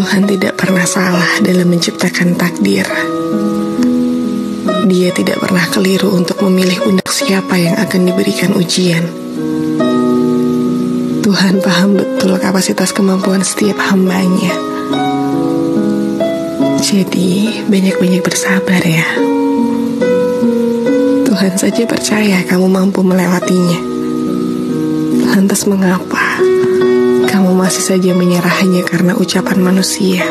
Tuhan tidak pernah salah dalam menciptakan takdir. Dia tidak pernah keliru untuk memilih pundak siapa yang akan diberikan ujian. Tuhan paham betul kapasitas kemampuan setiap hambanya. Jadi, banyak-banyak bersabar ya. Tuhan saja percaya kamu mampu melewatinya. Lantas mengapa kamu masih saja menyerah hanya karena ucapan manusia?